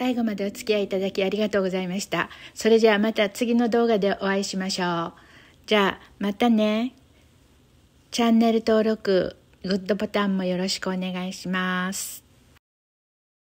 最後までお付き合いいただきありがとうございました。それじゃあまた次の動画でお会いしましょう。じゃあまたね。チャンネル登録、グッドボタンもよろしくお願いします。